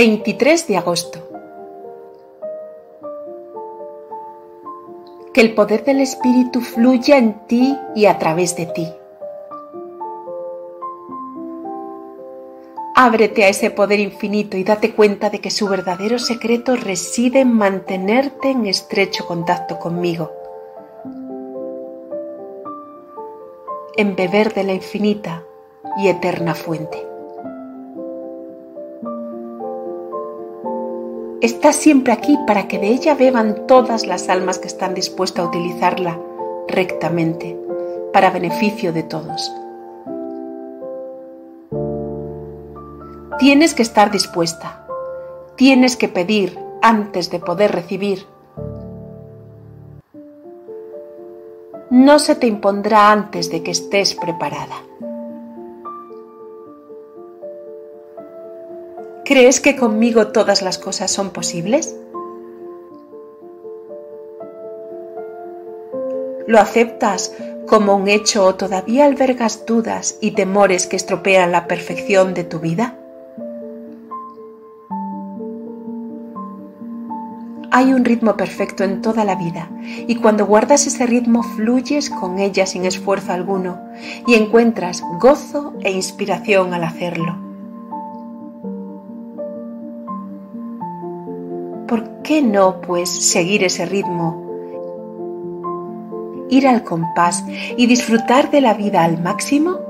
23 de agosto. Que el poder del Espíritu fluya en ti y a través de ti. Ábrete a ese poder infinito y date cuenta de que su verdadero secreto reside en mantenerte en estrecho contacto conmigo, en beber de la infinita y eterna fuente. Está siempre aquí para que de ella beban todas las almas que están dispuestas a utilizarla rectamente, para beneficio de todos. Tienes que estar dispuesta. Tienes que pedir antes de poder recibir. No se te impondrá antes de que estés preparada. ¿Crees que conmigo todas las cosas son posibles? ¿Lo aceptas como un hecho o todavía albergas dudas y temores que estropean la perfección de tu vida? Hay un ritmo perfecto en toda la vida y cuando guardas ese ritmo fluyes con ella sin esfuerzo alguno y encuentras gozo e inspiración al hacerlo. ¿Por qué no, pues, seguir ese ritmo? Ir al compás y disfrutar de la vida al máximo